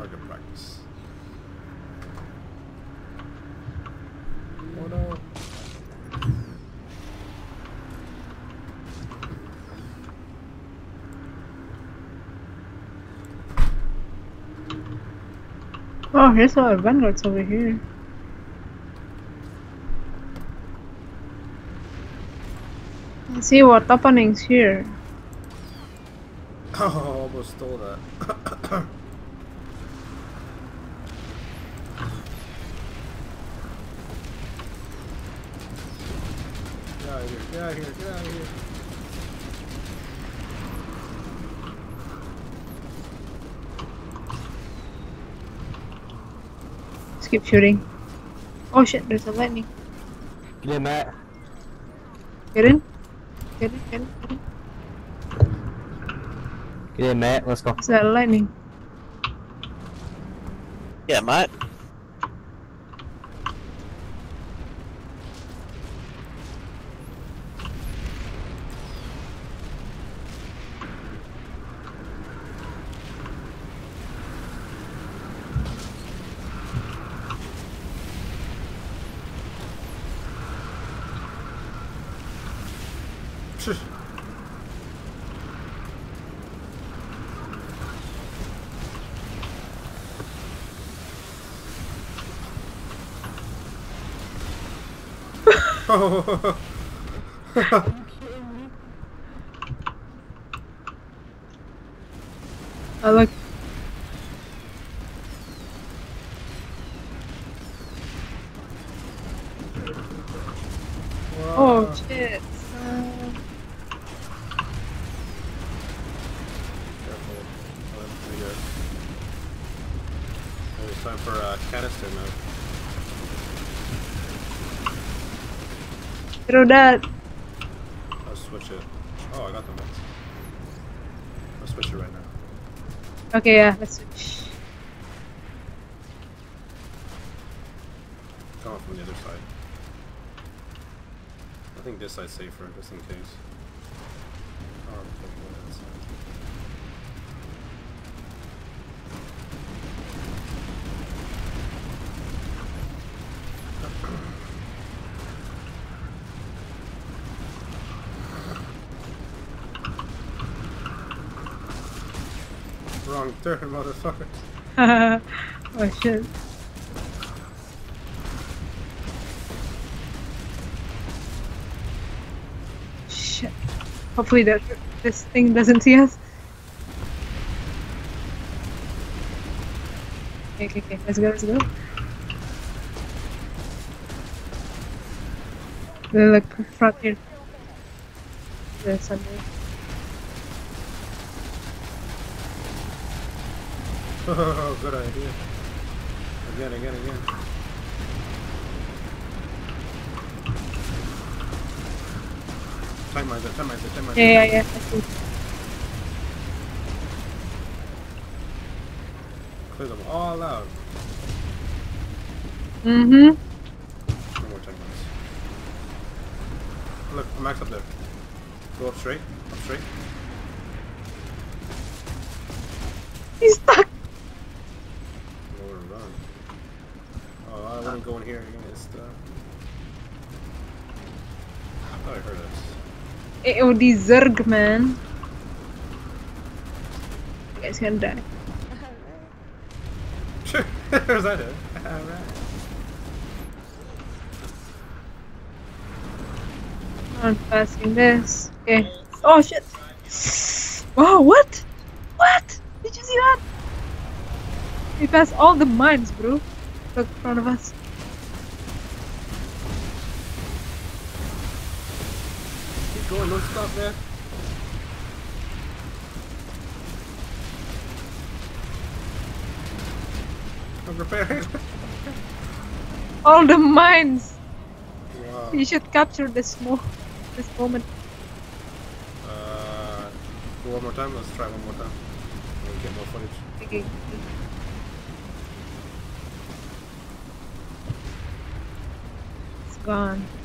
Target practice. Oh uh, no. Oh, here's a lot of vanguards over here. Let's see what openings here. Oh, I almost stole that. Get out of here, get out of here, get out of here. Let's keep shooting. Oh shit, there's a lightning. Get in, Matt. Get in. Get in, get in, get in. Get in, Matt. Let's go. Is that a lightning? Yeah, Matt. I look. It's time for uh, canister now. throw that. I'll switch it. Oh, I got the ones. I'll switch it right now. Okay, yeah, let's switch. Come on from the other side. I think this side's safer, just in case. Oh, Wrong turn, motherfucker. oh shit. Shit. Hopefully that this thing doesn't see us. Okay, okay, okay. Let's go, let's go. Look, front here. The sundy. good idea. Again, again, again. Time miser, time miser, time miser. Yeah, yeah, yeah. Clear them all out. Mm-hmm. No more time misers. Look, Max up there. Go up straight, up straight. He's stuck. Oh, I wouldn't go in here against. Uh... I thought I heard us. AOD Zerg, man. You guys gonna die. Sure, there's that it. Alright. I'm passing this. Okay. Oh shit! Wow, what? What? Did you see that? We passed all the mines, bro. In front of us. Keep going, don't stop, man. I'm prepared. All the mines! wow. You should capture this mo this moment. Uh, one more time. Let's try one more time. We'll get more footage. Okay. Gone.